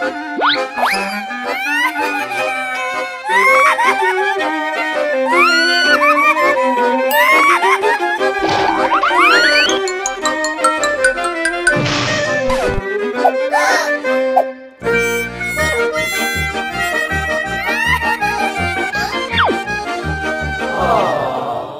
Oh, my God.